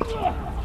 Thank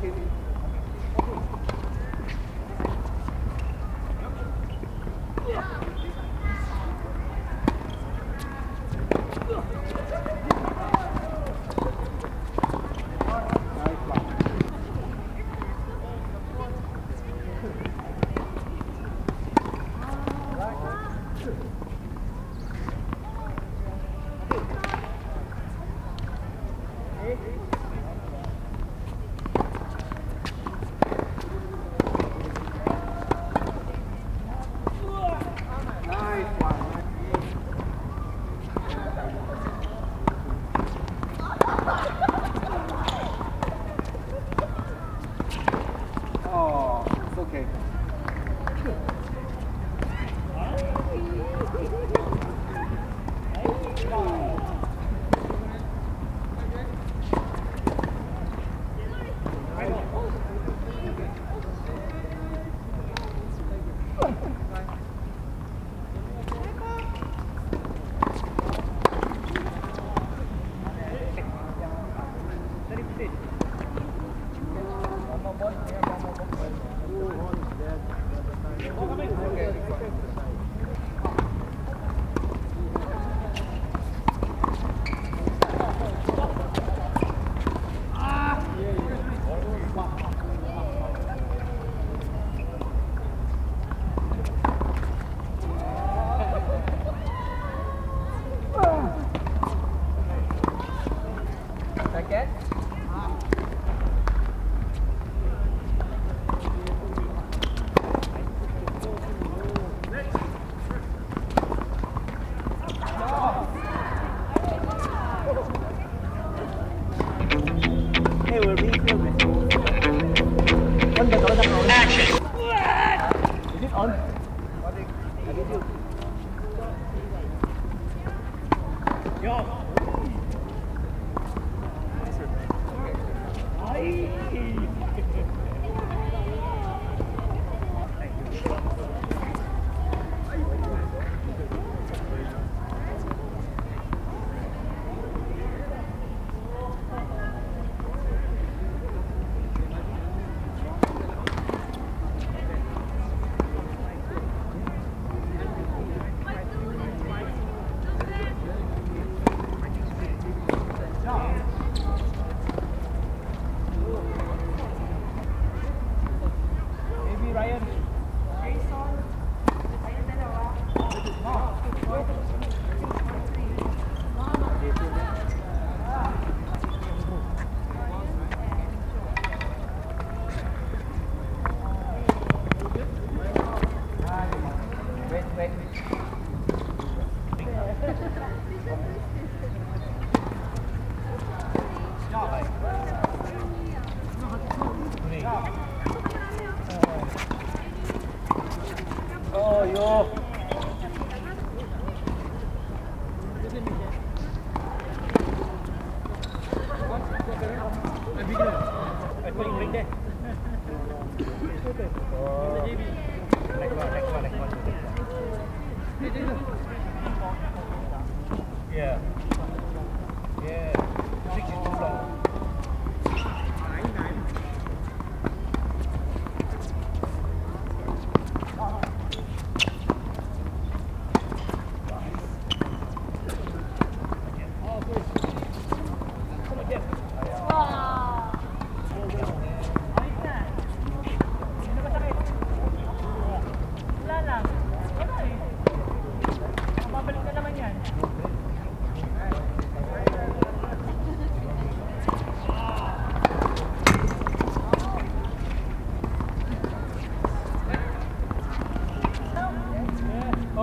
The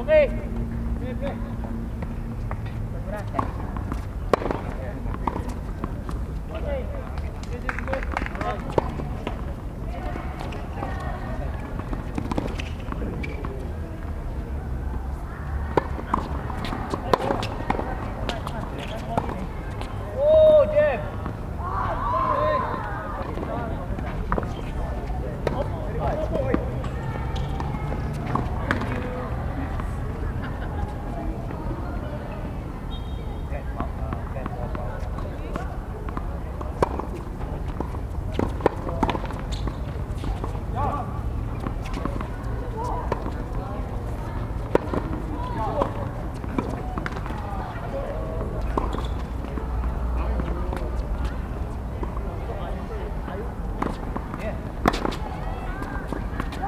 Okay. This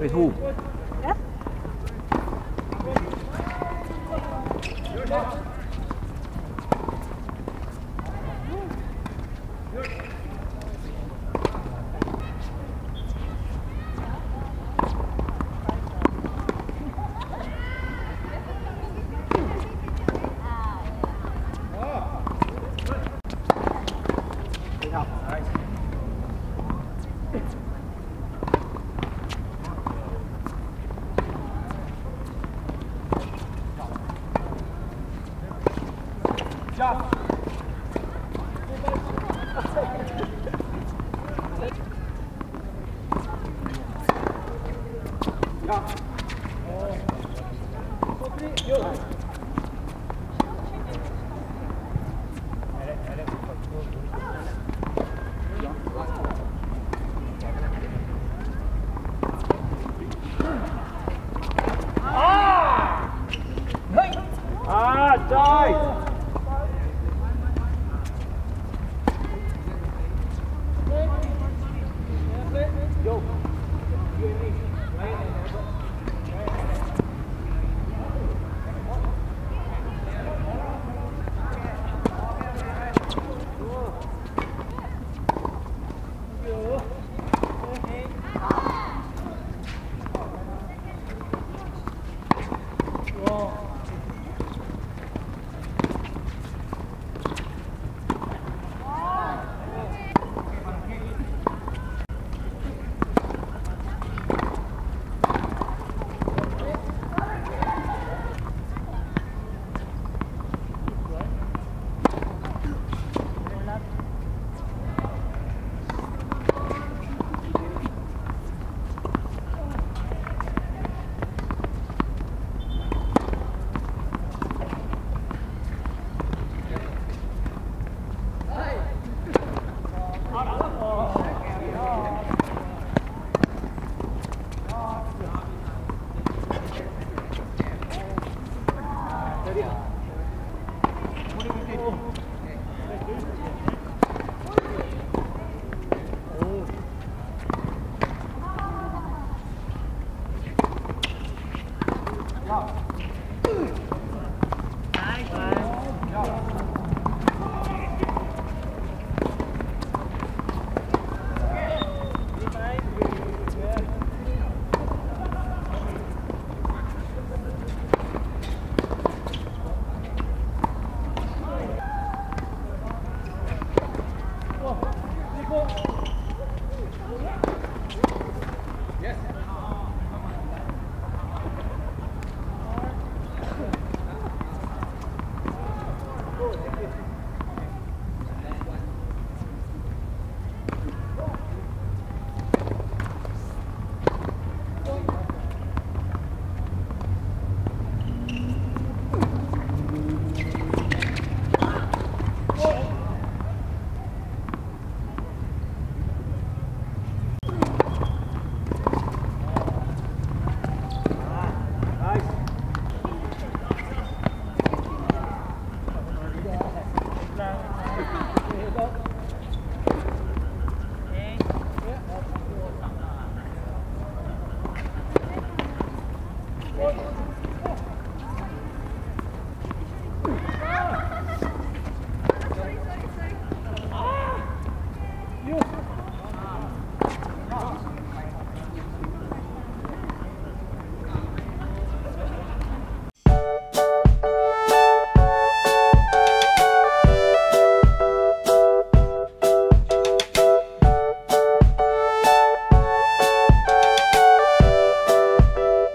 Wait who?